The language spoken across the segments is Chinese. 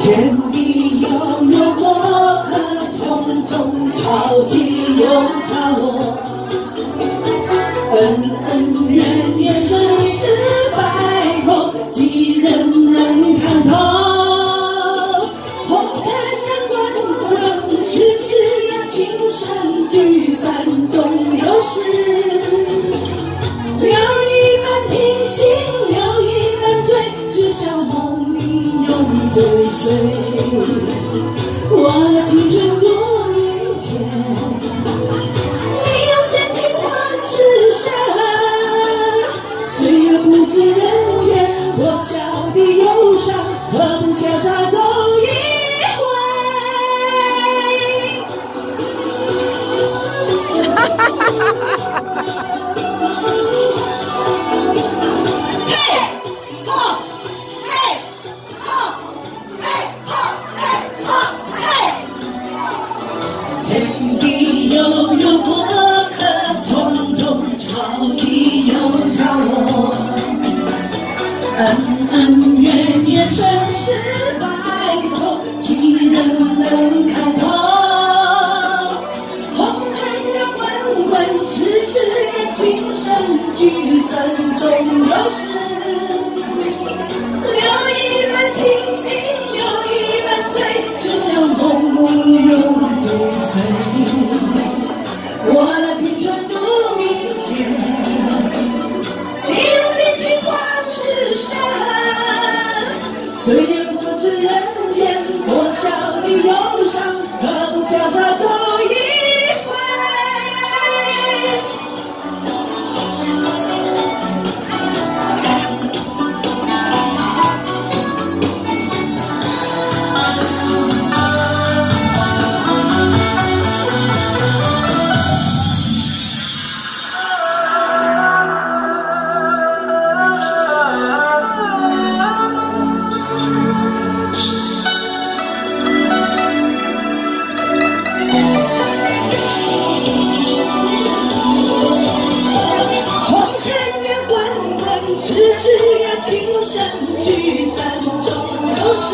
天地悠悠，过客匆匆，潮起又潮落，恩。see. 嘿，好，嘿，好，嘿，好，嘿，好，嘿。天地悠悠，过客匆匆，潮起又潮落，恩恩怨怨，生死白头，几人能看透？不用追随。不要轻声，聚散终有时。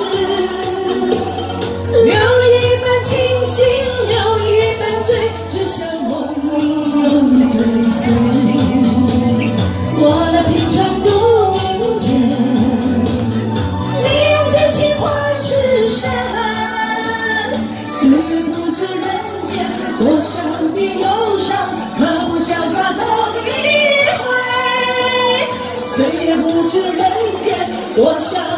我想